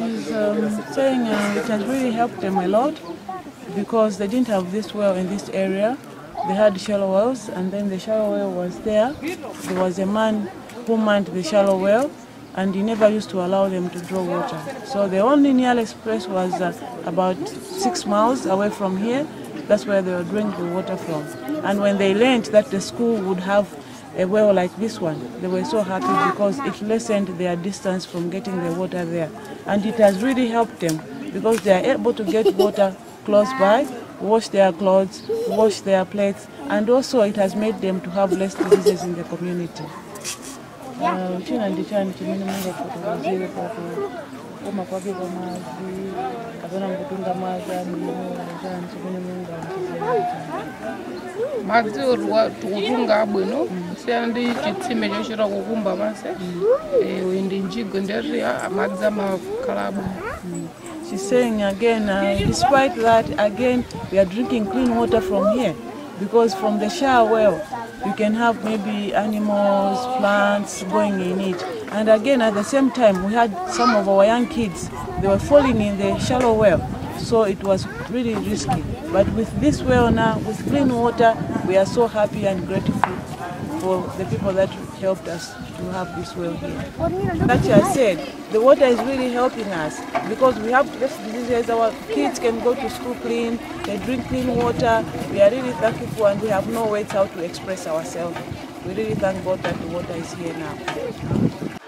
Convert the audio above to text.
Uh, it has really helped them a lot because they didn't have this well in this area. They had shallow wells, and then the shallow well was there. There was a man who manned the shallow well, and he never used to allow them to draw water. So the only nearest place was uh, about six miles away from here. That's where they were drawing the water from. And when they learned that the school would have a well like this one, they were so happy because it lessened their distance from getting the water there. And it has really helped them because they are able to get water close by, wash their clothes, wash their plates, and also it has made them to have less diseases in the community. Uh, kwa madzi kapena mkutunga mazi chani chimene madzi tikutunga abwino siandi ndi chitsime chochita kukumba mase. Eh, uyu ndi njigo ndiyati ah, madzi amakhala abwino She's saying again, uh, despite that, again, we are drinking clean water from here because from the shower well, you can have maybe animals, plants going in it. And again, at the same time, we had some of our young kids, they were falling in the shallow well. So it was really risky. But with this well now, with clean water, we are so happy and grateful for the people that helped us to have this well here. Like I said, the water is really helping us because we have less diseases. Our kids can go to school clean, they drink clean water. We are really thankful and we have no words how to express ourselves. We really thank God that the water is here now.